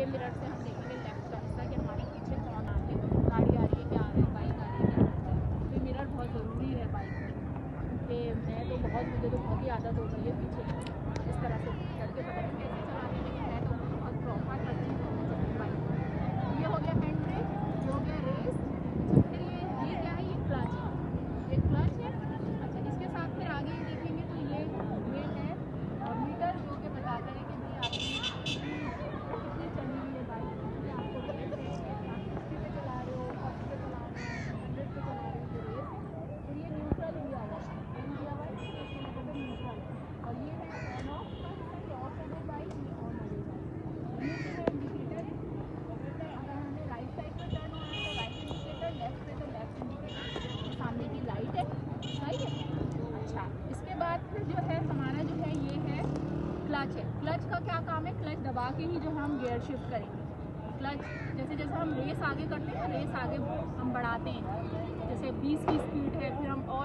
ये मिरर से हम देखेंगे लेफ़्ट का कि हमारे पीछे कौन आ रही है गाड़ी आ रही है, क्या आ रहा है बाइक आ रही है, क्या आ रहा है। तो मिरर बहुत ज़रूरी है बाइक में। मैं तो बहुत, मुझे तो बहुत ही आदत हो गई है पीछे इस तरह से करके पता नहीं कैसे चलाने लेकिन मैं तो बहुत प्रॉपर हर चीज़ होनी चाहिए बाइक ये हो गया हैंड ब्रेक ये हो गया रेस फिर ये ये क्या है ये क्लच है ये क्लच है अच्छा इसके साथ फिर आगे ये देखेंगे तो ये ये है और मीटर जो कि बताता है कि भाई आपकी कितनी चली हुई है बाइक कितनी आपको रेस है आप सिक्सटी पे चला रहे हो फोर्टी पे चला रहे हो हंड्रेड पे चला रहे हो जो रेस है फिर ये न्यूट्रल दिया हुआ है ऑन दिया हुआ है तो इसको मतलब न्यूट्रल और ये है ऑन ऑफ़ का हिस्सा ये ऑफ़ हो गई बाइक ये ऑन हो गई बाइक ये जो है इंडिकेटर है अगर हमें राइट साइड पे टर्न होना है तो राइट इंडिकेटर लेफ़्ट पे तो लेफ़्ट इंडिकेटर सामने की लाइट है सही है अच्छा फिर जो है, हमारा जो है ये है क्लच है। क्लच का क्या काम है? क्लच दबा के ही जो हम गेयर शिफ्ट करेंगे। क्लच जैसे जैसे हम रेस आगे करते हैं रेस आगे हम बढ़ाते हैं। जैसे 20 की स्पीड है, फिर हम और